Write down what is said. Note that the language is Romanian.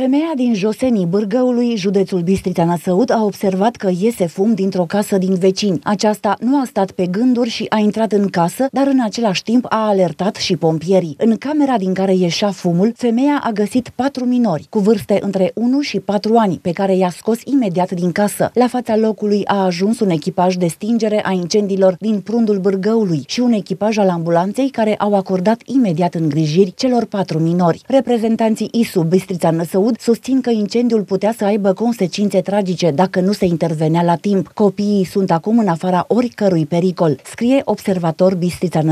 Femeia din Josenii Bârgăului, județul Bistrița Năsăud, a observat că iese fum dintr-o casă din vecini. Aceasta nu a stat pe gânduri și a intrat în casă, dar în același timp a alertat și pompierii. În camera din care ieșea fumul, femeia a găsit patru minori, cu vârste între 1 și 4 ani, pe care i-a scos imediat din casă. La fața locului a ajuns un echipaj de stingere a incendiilor din prundul Bârgăului și un echipaj al ambulanței care au acordat imediat îngrijiri celor patru minori. Reprezentanții ISU Bistrița Năsăud Sud susțin că incendiul putea să aibă consecințe tragice dacă nu se intervenea la timp. Copiii sunt acum în afara oricărui pericol, scrie observator bistrița